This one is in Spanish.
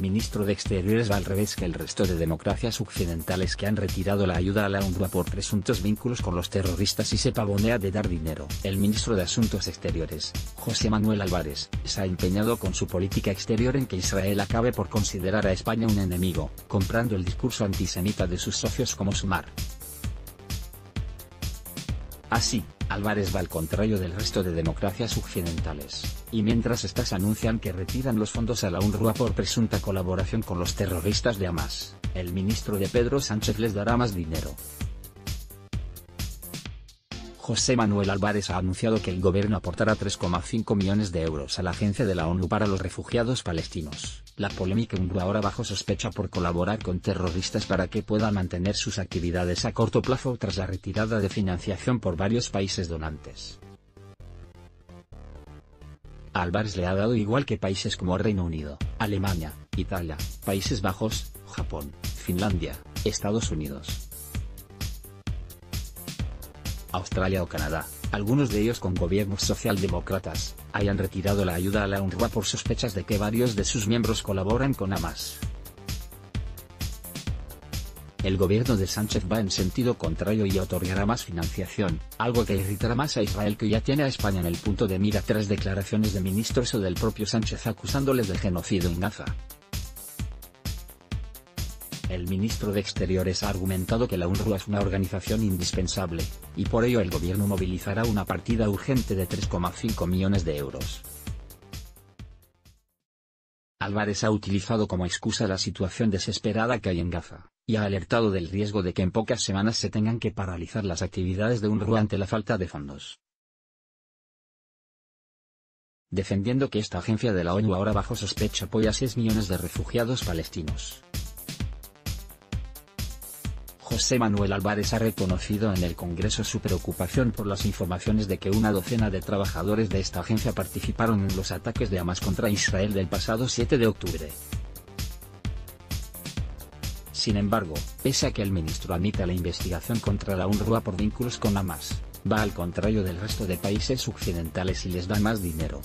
ministro de Exteriores va al revés que el resto de democracias occidentales que han retirado la ayuda a la UNRWA por presuntos vínculos con los terroristas y se pavonea de dar dinero. El ministro de Asuntos Exteriores, José Manuel Álvarez, se ha empeñado con su política exterior en que Israel acabe por considerar a España un enemigo, comprando el discurso antisemita de sus socios como Sumar. Así, Álvarez va al contrario del resto de democracias occidentales, y mientras estas anuncian que retiran los fondos a la UNRWA por presunta colaboración con los terroristas de Hamas, el ministro de Pedro Sánchez les dará más dinero. José Manuel Álvarez ha anunciado que el gobierno aportará 3,5 millones de euros a la agencia de la ONU para los refugiados palestinos. La polémica UNRWA ahora bajo sospecha por colaborar con terroristas para que puedan mantener sus actividades a corto plazo tras la retirada de financiación por varios países donantes. Álvarez le ha dado igual que países como Reino Unido, Alemania, Italia, Países Bajos, Japón, Finlandia, Estados Unidos, Australia o Canadá, algunos de ellos con gobiernos socialdemócratas, hayan retirado la ayuda a la UNRWA por sospechas de que varios de sus miembros colaboran con Hamas. El gobierno de Sánchez va en sentido contrario y otorgará más financiación, algo que irritará más a Israel que ya tiene a España en el punto de mira tras declaraciones de ministros o del propio Sánchez acusándoles de genocidio en Gaza. El ministro de Exteriores ha argumentado que la UNRWA es una organización indispensable, y por ello el gobierno movilizará una partida urgente de 3,5 millones de euros. Álvarez ha utilizado como excusa la situación desesperada que hay en Gaza, y ha alertado del riesgo de que en pocas semanas se tengan que paralizar las actividades de UNRWA ante la falta de fondos. Defendiendo que esta agencia de la ONU ahora bajo sospecha apoya a 6 millones de refugiados palestinos. José Manuel Álvarez ha reconocido en el Congreso su preocupación por las informaciones de que una docena de trabajadores de esta agencia participaron en los ataques de Hamas contra Israel del pasado 7 de octubre. Sin embargo, pese a que el ministro admita la investigación contra la UNRWA por vínculos con Hamas, va al contrario del resto de países occidentales y les da más dinero.